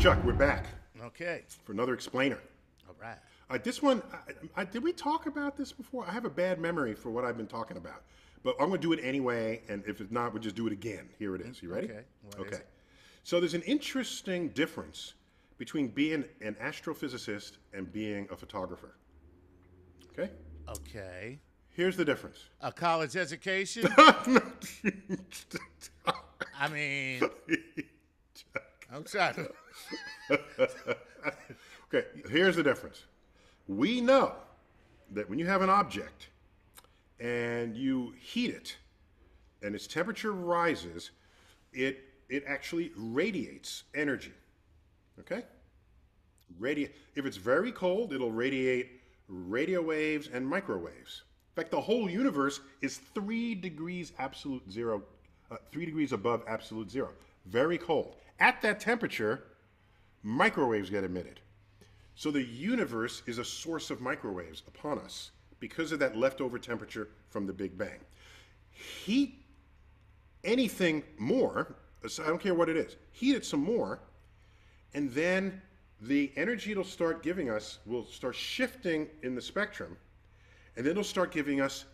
Chuck, we're back Okay. for another explainer. All right. Uh, this one, I, I, did we talk about this before? I have a bad memory for what I've been talking about, but I'm going to do it anyway. And if it's not, we'll just do it again. Here it is. You ready? Okay. What okay. So there's an interesting difference between being an astrophysicist and being a photographer. Okay. Okay. Here's the difference. A college education? I mean, I'm trying. Okay, here's the difference. We know that when you have an object and you heat it and its temperature rises, it it actually radiates energy. Okay? Radi- if it's very cold, it'll radiate radio waves and microwaves. In fact, the whole universe is three degrees absolute zero, uh, three degrees above absolute zero. Very cold. At that temperature, microwaves get emitted. So the universe is a source of microwaves upon us because of that leftover temperature from the Big Bang. Heat anything more, I don't care what it is, heat it some more, and then the energy it'll start giving us will start shifting in the spectrum, and then it'll start giving us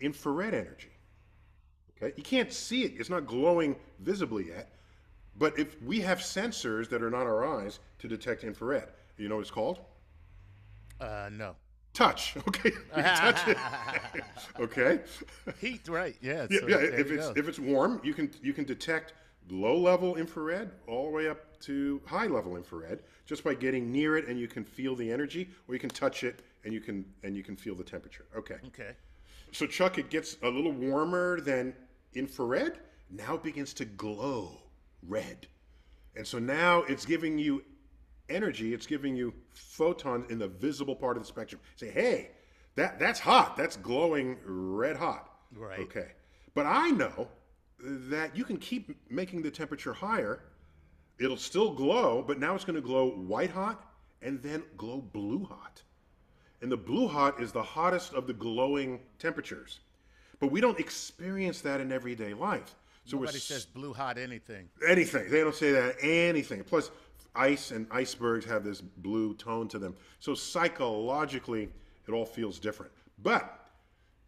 infrared energy. Okay, you can't see it; it's not glowing visibly yet. But if we have sensors that are not our eyes to detect infrared, you know what it's called? Uh, no. Touch. Okay, touch it. okay. Heat, right? Yeah. Yeah, so yeah, if it's go. if it's warm, you can you can detect low level infrared all the way up to high level infrared just by getting near it and you can feel the energy or you can touch it and you can and you can feel the temperature. Okay. okay. So Chuck it gets a little warmer than infrared, now it begins to glow red. And so now it's giving you energy, it's giving you photons in the visible part of the spectrum. Say, "Hey, that that's hot. That's glowing red hot." Right. Okay. But I know that you can keep making the temperature higher. It'll still glow, but now it's going to glow white hot and then glow blue hot. And the blue hot is the hottest of the glowing temperatures. But we don't experience that in everyday life. So Nobody says blue hot anything. anything. They don't say that anything. Plus, ice and icebergs have this blue tone to them. So psychologically, it all feels different. But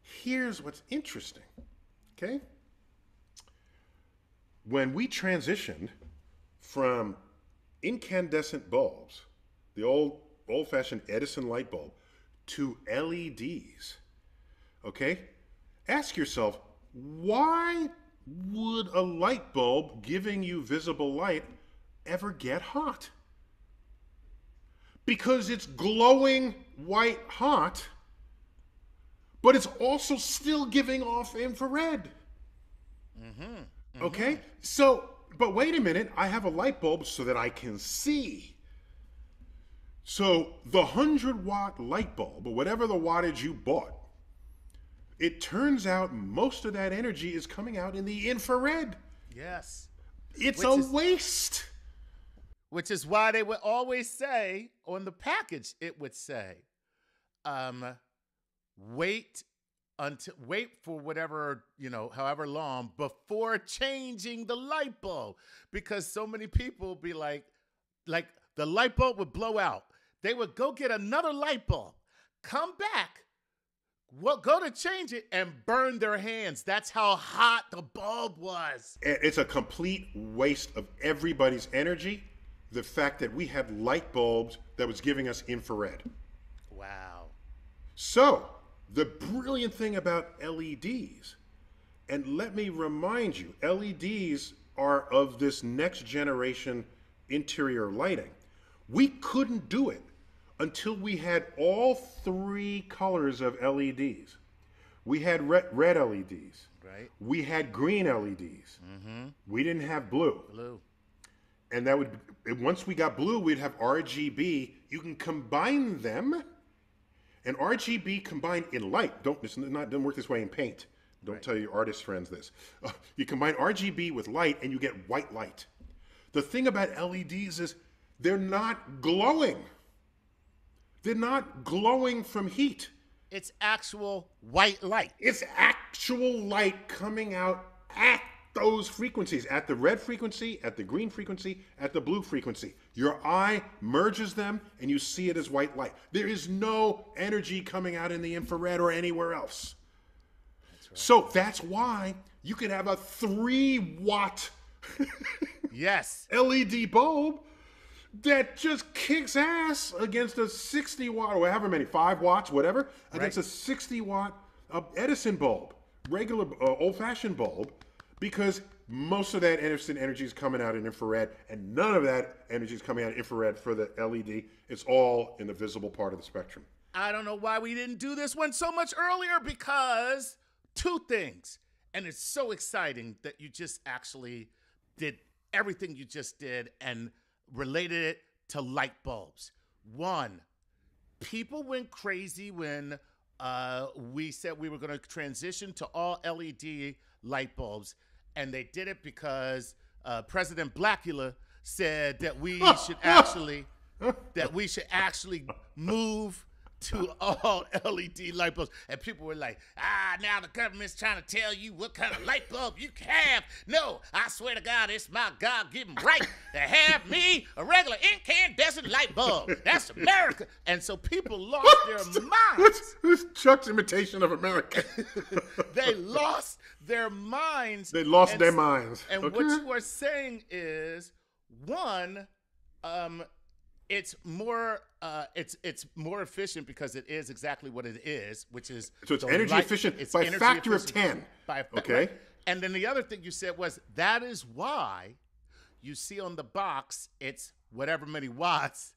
here's what's interesting. Okay? When we transitioned from incandescent bulbs, the old old fashioned Edison light bulb, to LEDs, okay? Ask yourself, why would a light bulb giving you visible light ever get hot? Because it's glowing white hot, but it's also still giving off infrared. Mm-hmm. Okay? So, but wait a minute, I have a light bulb so that I can see. So, the 100 watt light bulb, or whatever the wattage you bought, it turns out most of that energy is coming out in the infrared. Yes. It's Which a is- waste. Which is why they would always say on the package, it would say, um, wait until wait for whatever you know however long before changing the light bulb because so many people be like like the light bulb would blow out they would go get another light bulb come back well, go to change it and burn their hands that's how hot the bulb was It's a complete waste of everybody's energy. The fact that we had light bulbs that was giving us infrared. wow So, the brilliant thing about LEDs, and let me remind you, LEDs are of this next generation interior lighting. We couldn't do it until we had all three colors of LEDs. We had red, red LEDs, right. We had green LEDs, Mm-hmm. we didn't have blue. Blue. And that would once we got blue we'd have rgb you can combine them and rgb combined in light. Don't this not doesn't work this way in paint. Don't tell your artist friends this. Uh, you combine rgb with light and you get white light. The thing about leds is they're not glowing they're not glowing from heat it's actual white light it's actual light coming out at those frequencies at the red frequency, at the green frequency, at the blue frequency. Your eye merges them and you see it as white light. There is no energy coming out in the infrared or anywhere else. So that's why you could have a three watt Yes. LED bulb that just kicks ass against a 60 watt or however many, five watts, whatever, against Right. a 60 watt uh, Edison bulb, regular uh, old fashioned bulb, because most of that Edison energy is coming out in infrared, and none of that energy is coming out in infrared for the LED. It's all in the visible part of the spectrum. I don't know why we didn't do this one so much earlier because two things. And it's so exciting that you just actually did everything you just did and related it to light bulbs. One, people went crazy when uh, we said we were going to transition to all LED light bulbs, and they did it because uh, President Blackula said that we should actually that we should actually move to all LED light bulbs. And people were like, ah, now the government's trying to tell you what kind of light bulb you can have. No, I swear to God, it's my God given right to have me a regular incandescent light bulb. That's America. And so people lost their minds. This Chuck's imitation of America. They lost their minds. They lost And their minds. And okay? what you are saying is, one, um, it's more, uh, it's it's more efficient because it is exactly what it is, which is So it's energy light- efficient it's by a factor of 10. By a Okay. right. And then the other thing you said was that is why you see on the box it's whatever many watts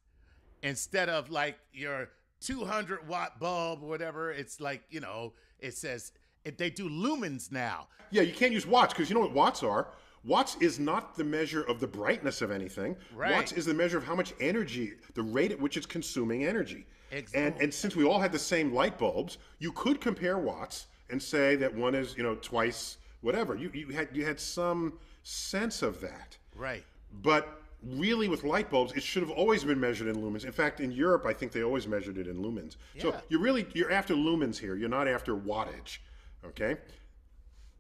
instead of like your 200 watt bulb or whatever. It's like you know it says it, they do lumens now. Yeah, you can't use watts because you know what watts are? Watts is not the measure of the brightness of anything. Right. Watts is the measure of how much energy, the rate at which it's consuming energy. Ex- And and since we all had the same light bulbs, you could compare watts and say that one is, you know, twice whatever. You you had you had some sense of that. Right. But really, with light bulbs, it should have always been measured in lumens. In fact, in Europe, I think they always measured it in lumens. yeah. So you're really you're after lumens here. You're not after wattage. Okay.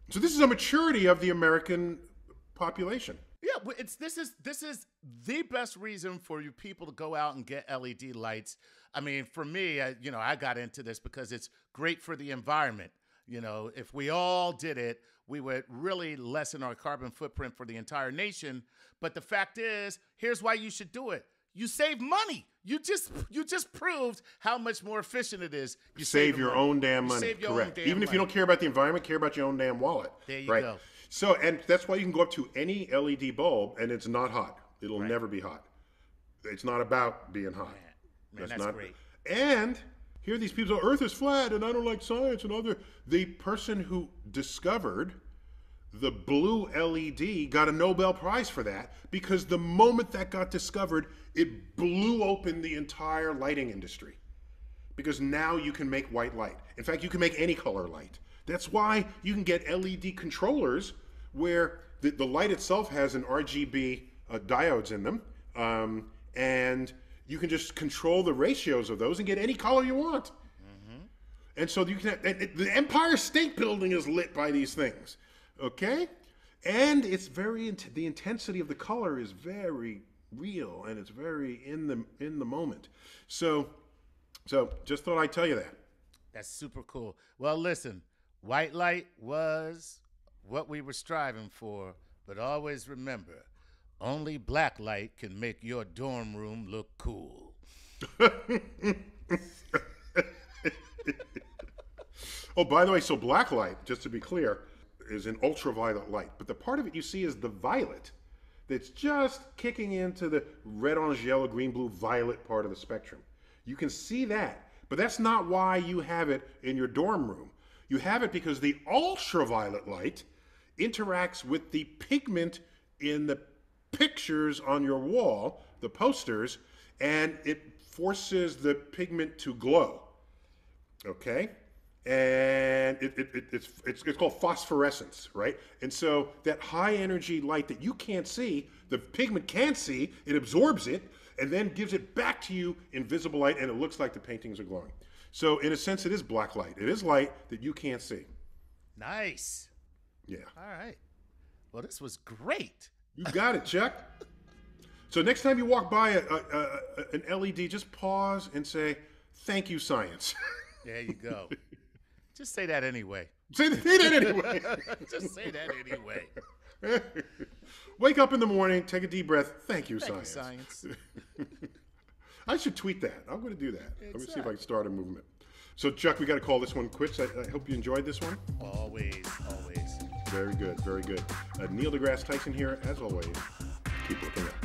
So this is a maturity of the American population. Yeah, it's this is this is the best reason for you people to go out and get LED lights. I mean, for me, I, you know, I got into this because it's great for the environment. You know, if we all did it, we would really lessen our carbon footprint for the entire nation. But the fact is, here's why you should do it. You save money. You just you just proved how much more efficient it is. You Save the your money. own damn You money. save your own Correct. Even if you don't care about the environment, care about your own damn wallet. There you right? go. So, and that's why you can go up to any LED bulb and it's not hot. It'll never be hot. It's not about being hot. Man, that's great. And here these people say, Earth is flat and I don't like science and other. The person who discovered the blue LED got a Nobel Prize for that because the moment that got discovered, it blew open the entire lighting industry. Because now you can make white light. In fact, you can make any color light. That's why you can get LED controllers where the, the light itself has an RGB uh, diodes in them. Um, and you can just control the ratios of those and get any color you want. And so you can. It- the Empire State Building is lit by these things, okay? And it's very the intensity of the color is very real and it's very in the in the moment. So, so just thought I'd tell you that. That's super cool. Well, listen, white light was what we were striving for, but always remember, only black light can make your dorm room look cool. Oh, by the way, so black light, just to be clear, is an ultraviolet light, but the part of it you see is the violet. That's just kicking into the red, orange, yellow, green, blue, violet part of the spectrum. You can see that, but that's not why you have it in your dorm room. You have it because the ultraviolet light interacts with the pigment in the pictures on your wall, the posters, and it forces the pigment to glow. Okay? And it, it, it, it's, it's, it's called phosphorescence, right? And so that high energy light that you can't see, the pigment can't see, it absorbs it and then gives it back to you in visible light, and it looks like the paintings are glowing. So, in a sense, it is black light. It is light that you can't see. Nice. Yeah. All right. Well, this was great. You got it, Chuck. So next time you walk by a, a, a, an LED, just pause and say, "Thank you, science." There you go. Just say that anyway. say, that, say that anyway. Just say that anyway. Wake up in the morning, take a deep breath. Thank you, Thank you, science. science. I should tweet that. I'm going to do that. Let me see if I can start a movement. So, Chuck, we got to call this one quits. I, I hope you enjoyed this one. Always. Very good, very good. Uh, Neil deGrasse Tyson here, as always. Keep looking up.